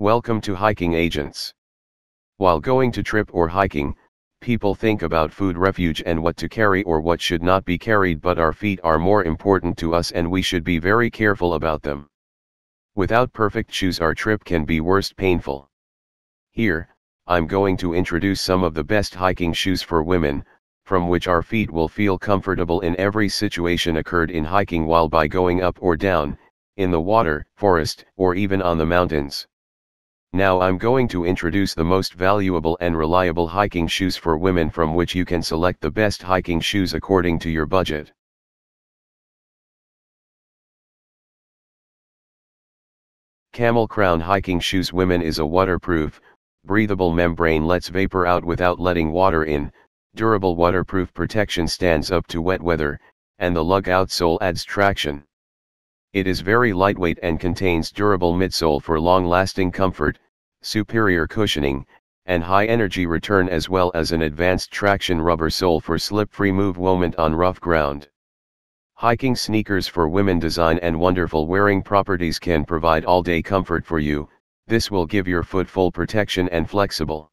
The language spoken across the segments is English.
Welcome to Hiking Agents. While going to trip or hiking, people think about food refuge and what to carry or what should not be carried but our feet are more important to us and we should be very careful about them. Without perfect shoes our trip can be worst painful. Here, I'm going to introduce some of the best hiking shoes for women, from which our feet will feel comfortable in every situation occurred in hiking while by going up or down, in the water, forest, or even on the mountains. Now I'm going to introduce the most valuable and reliable hiking shoes for women from which you can select the best hiking shoes according to your budget. Camel Crown Hiking Shoes Women is a waterproof, breathable membrane lets vapor out without letting water in, durable waterproof protection stands up to wet weather, and the lug outsole adds traction. It is very lightweight and contains durable midsole for long-lasting comfort, superior cushioning, and high energy return as well as an advanced traction rubber sole for slip-free movement on rough ground. Hiking sneakers for women design and wonderful wearing properties can provide all-day comfort for you, this will give your foot full protection and flexible.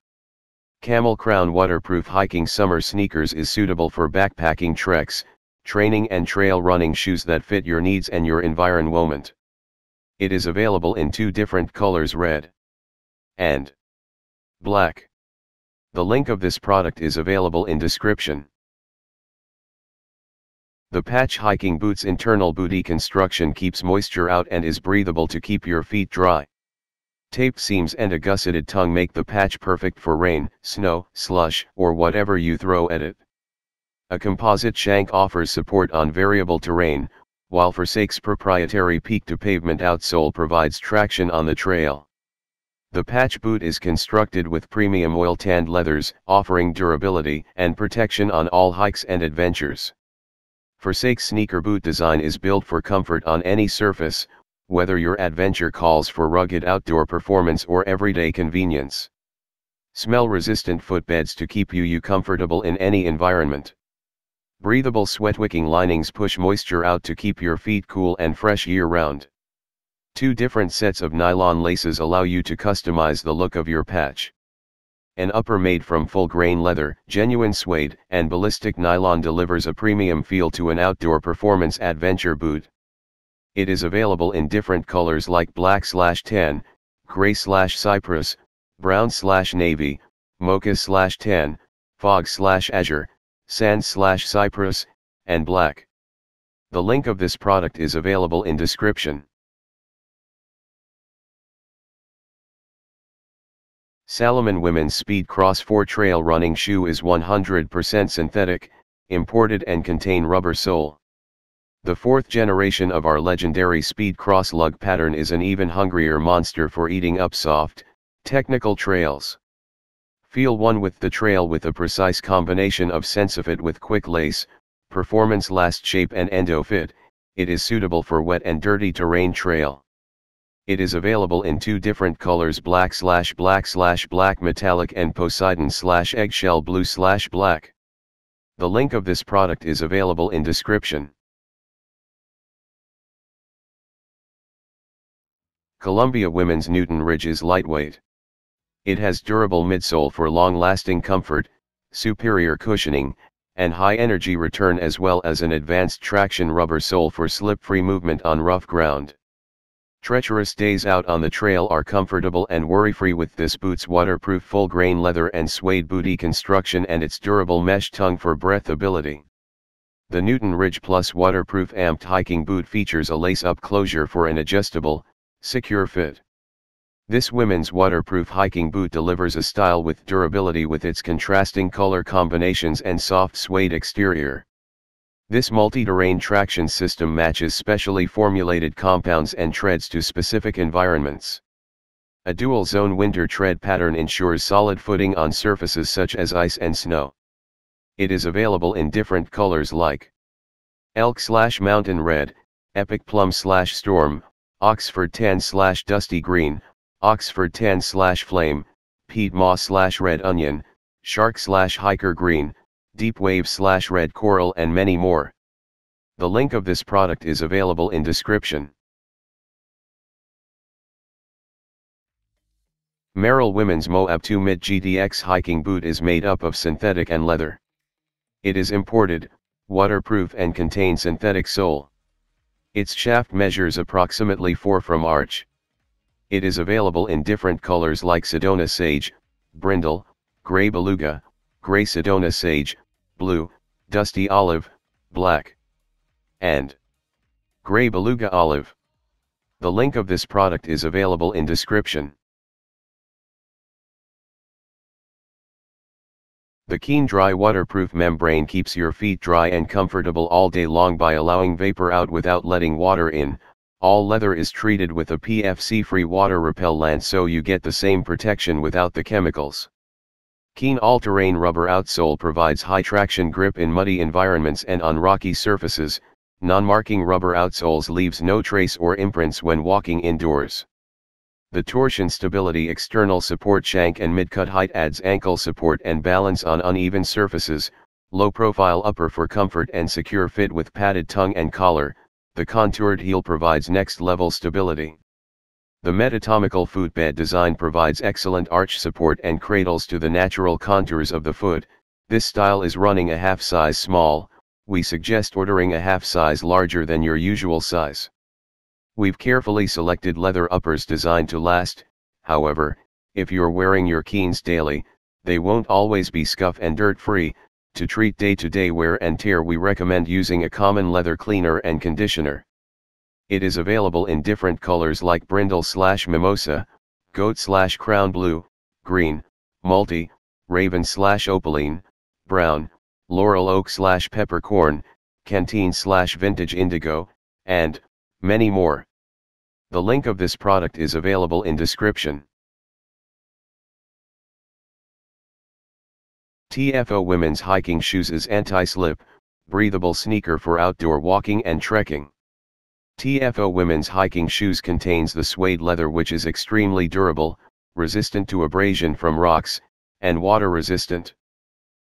Camel Crown waterproof hiking summer sneakers is suitable for backpacking treks, training and trail running shoes that fit your needs and your environment. It is available in two different colors red and black. The link of this product is available in description. The patch hiking boots internal booty construction keeps moisture out and is breathable to keep your feet dry. Taped seams and a gusseted tongue make the patch perfect for rain, snow, slush, or whatever you throw at it. A composite shank offers support on variable terrain, while Forsake's proprietary peak-to-pavement outsole provides traction on the trail. The patch boot is constructed with premium oil-tanned leathers, offering durability and protection on all hikes and adventures. Forsake's sneaker boot design is built for comfort on any surface, whether your adventure calls for rugged outdoor performance or everyday convenience. Smell-resistant footbeds to keep you you comfortable in any environment. Breathable sweat-wicking linings push moisture out to keep your feet cool and fresh year-round. Two different sets of nylon laces allow you to customize the look of your patch. An upper made from full-grain leather, genuine suede, and ballistic nylon delivers a premium feel to an outdoor performance adventure boot. It is available in different colors like black slash tan, gray slash cypress, brown slash navy, mocha slash tan, fog slash azure, sand slash cypress, and black. The link of this product is available in description. Salomon Women's Speedcross 4 Trail Running Shoe is 100% synthetic, imported and contain rubber sole. The fourth generation of our legendary Speedcross lug pattern is an even hungrier monster for eating up soft, technical trails. Feel one with the trail with a precise combination of sense of SensiFit with quick lace, performance last shape and EndoFit, it is suitable for wet and dirty terrain trail. It is available in two different colors black slash black slash black metallic and Poseidon slash eggshell blue slash black. The link of this product is available in description. Columbia Women's Newton Ridge is lightweight. It has durable midsole for long-lasting comfort, superior cushioning, and high energy return as well as an advanced traction rubber sole for slip-free movement on rough ground. Treacherous days out on the trail are comfortable and worry-free with this boot's waterproof full-grain leather and suede booty construction and its durable mesh tongue for breathability. The Newton Ridge Plus waterproof amped hiking boot features a lace-up closure for an adjustable, Secure fit. This women's waterproof hiking boot delivers a style with durability with its contrasting color combinations and soft suede exterior. This multi-terrain traction system matches specially formulated compounds and treads to specific environments. A dual-zone winter tread pattern ensures solid footing on surfaces such as ice and snow. It is available in different colors like elk slash mountain red, epic plum slash storm, Oxford tan slash dusty green, Oxford tan slash flame, peat moss slash red onion, shark slash hiker green, deep wave slash red coral and many more. The link of this product is available in description. Merrell Women's Moab 2 Mid GTX hiking boot is made up of synthetic and leather. It is imported, waterproof and contains synthetic sole. Its shaft measures approximately 4 from arch. It is available in different colors like Sedona Sage, Brindle, Gray Beluga, Gray Sedona Sage, Blue, Dusty Olive, Black, and Gray Beluga Olive. The link of this product is available in description. The Keen Dry waterproof membrane keeps your feet dry and comfortable all day long by allowing vapor out without letting water in. All leather is treated with a PFC-free water repellent so you get the same protection without the chemicals. Keen all-terrain rubber outsole provides high traction grip in muddy environments and on rocky surfaces. Non-marking rubber outsoles leaves no trace or imprints when walking indoors. The torsion stability external support shank and mid-cut height adds ankle support and balance on uneven surfaces, low profile upper for comfort and secure fit with padded tongue and collar, the contoured heel provides next level stability. The metatomical footbed design provides excellent arch support and cradles to the natural contours of the foot, this style is running a half size small, we suggest ordering a half size larger than your usual size. We've carefully selected leather uppers designed to last, however, if you're wearing your Keens daily, they won't always be scuff and dirt free, to treat day-to-day -day wear and tear we recommend using a common leather cleaner and conditioner. It is available in different colors like brindle slash mimosa, goat slash crown blue, green, multi, raven slash opaline, brown, laurel oak slash peppercorn, canteen slash vintage indigo, and, many more. The link of this product is available in description. TFO Women's Hiking Shoes is anti-slip, breathable sneaker for outdoor walking and trekking. TFO Women's Hiking Shoes contains the suede leather which is extremely durable, resistant to abrasion from rocks, and water resistant.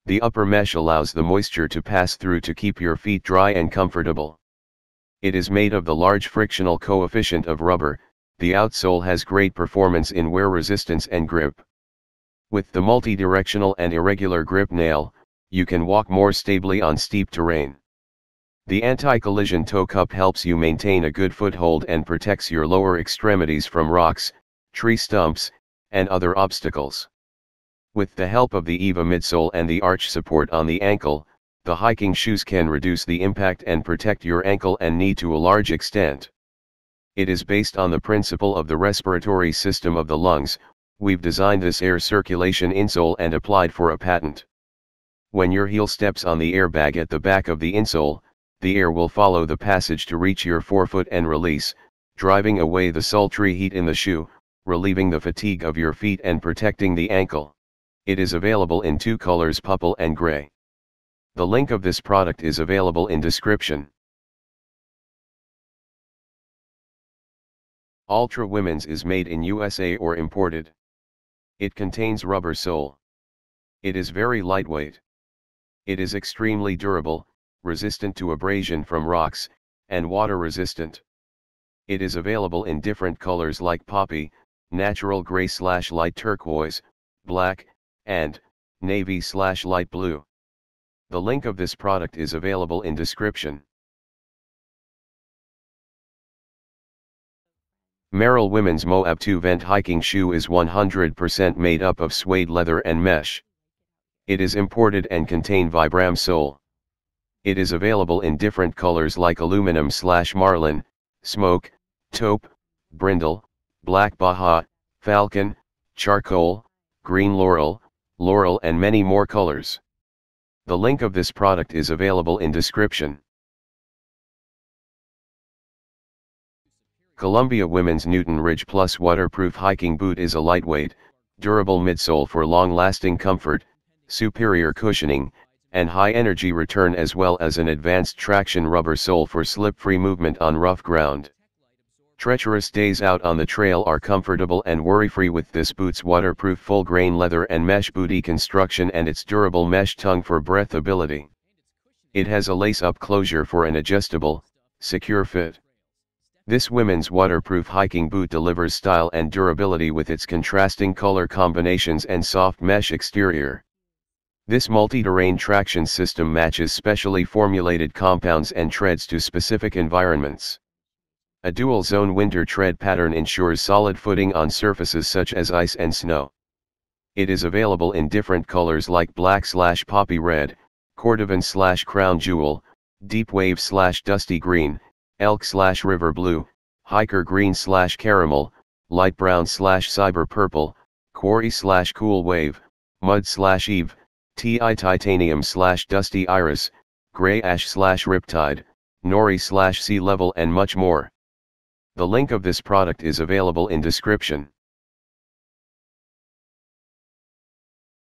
The upper mesh allows the moisture to pass through to keep your feet dry and comfortable. It is made of the large frictional coefficient of rubber, the outsole has great performance in wear resistance and grip. With the multi-directional and irregular grip nail, you can walk more stably on steep terrain. The anti-collision toe cup helps you maintain a good foothold and protects your lower extremities from rocks, tree stumps, and other obstacles. With the help of the EVA midsole and the arch support on the ankle, the hiking shoes can reduce the impact and protect your ankle and knee to a large extent. It is based on the principle of the respiratory system of the lungs, we've designed this air circulation insole and applied for a patent. When your heel steps on the airbag at the back of the insole, the air will follow the passage to reach your forefoot and release, driving away the sultry heat in the shoe, relieving the fatigue of your feet and protecting the ankle. It is available in two colors purple and gray. The link of this product is available in description. Altra Women's is made in USA or imported. It contains rubber sole. It is very lightweight. It is extremely durable, resistant to abrasion from rocks, and water resistant. It is available in different colors like poppy, natural gray slash light turquoise, black, and, navy slash light blue. The link of this product is available in description. Merrell Women's Moab 2 Vent Hiking Shoe is 100% made up of suede leather and mesh. It is imported and contain Vibram sole. It is available in different colors like aluminum slash marlin, smoke, taupe, brindle, black baja, falcon, charcoal, green laurel, laurel and many more colors. The link of this product is available in description. Columbia Women's Newton Ridge Plus waterproof hiking boot is a lightweight, durable midsole for long-lasting comfort, superior cushioning, and high energy return as well as an advanced traction rubber sole for slip-free movement on rough ground. Treacherous days out on the trail are comfortable and worry-free with this boot's waterproof full-grain leather and mesh booty construction and its durable mesh tongue for breathability. It has a lace-up closure for an adjustable, secure fit. This women's waterproof hiking boot delivers style and durability with its contrasting color combinations and soft mesh exterior. This multi-terrain traction system matches specially formulated compounds and treads to specific environments. A dual-zone winter tread pattern ensures solid footing on surfaces such as ice and snow. It is available in different colors like black slash poppy red, cordovan slash crown jewel, deep wave slash dusty green, elk slash river blue, hiker green slash caramel, light brown slash cyber purple, quarry slash cool wave, mud slash eve, Ti titanium slash dusty iris, gray ash slash riptide, nori slash sea level and much more. The link of this product is available in description.